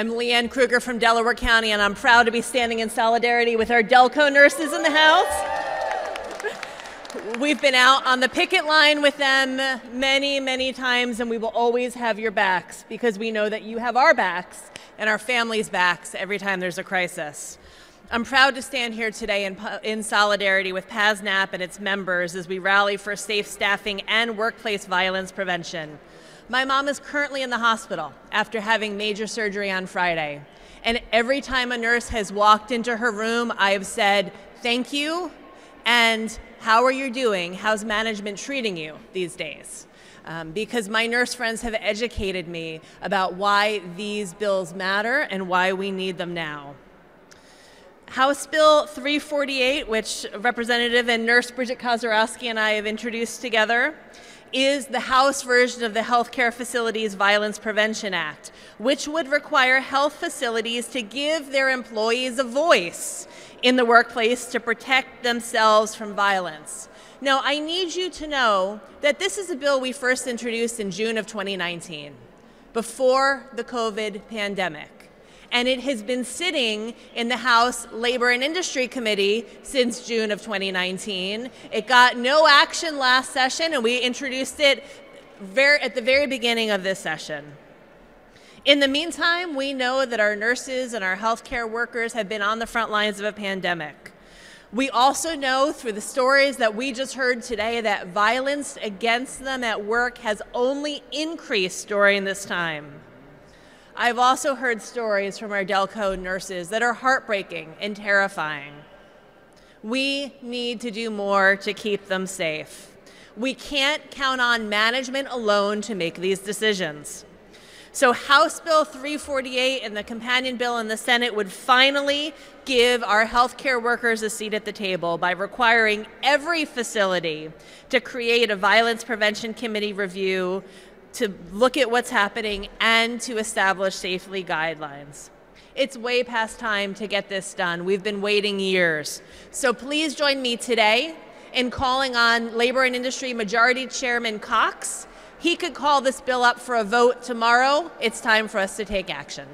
I'm Leanne Krueger from Delaware County, and I'm proud to be standing in solidarity with our Delco nurses in the house. We've been out on the picket line with them many, many times, and we will always have your backs because we know that you have our backs and our families' backs every time there's a crisis. I'm proud to stand here today in, in, solidarity with PASNAP and its members as we rally for safe staffing and workplace violence prevention. My mom is currently in the hospital after having major surgery on Friday. And every time a nurse has walked into her room, I have said, Thank you, and how are you doing? How's management treating you these days? Um, because my nurse friends have educated me about why these bills matter and why we need them now. House Bill 348, which Representative and Nurse Bridget Kosierowski and I have introduced together, is the House version of the Healthcare Facilities Violence Prevention Act, which would require health facilities to give their employees a voice in the workplace to protect themselves from violence. Now, I need you to know that this is a bill we first introduced in June of 2019, before the COVID pandemic and it has been sitting in the House Labor and Industry Committee since June of 2019. It got no action last session, and we introduced it very, at the very beginning of this session. In the meantime, we know that our nurses and our healthcare workers have been on the front lines of a pandemic. We also know through the stories that we just heard today that violence against them at work has only increased during this time. I've also heard stories from our Delco nurses that are heartbreaking and terrifying. We need to do more to keep them safe. We can't count on management alone to make these decisions. So, House Bill 348 and the companion bill in the Senate would finally give our healthcare workers a seat at the table by requiring every facility to create a violence prevention committee review to look at what's happening and to establish safely guidelines. It's way past time to get this done. We've been waiting years. So please join me today in calling on Labor and Industry Majority Chairman Cox. He could call this bill up for a vote tomorrow. It's time for us to take action.